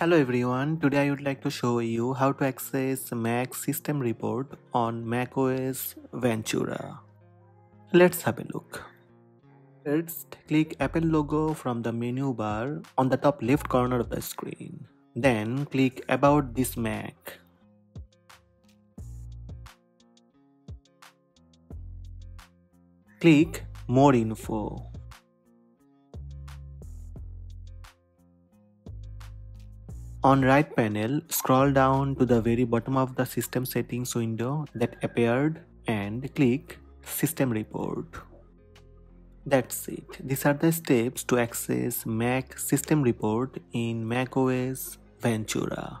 Hello everyone, today I would like to show you how to access Mac System Report on macOS Ventura. Let's have a look. First, click Apple logo from the menu bar on the top left corner of the screen. Then click About this Mac. Click More Info. On right panel, scroll down to the very bottom of the system settings window that appeared and click System Report. That's it. These are the steps to access Mac System Report in macOS Ventura.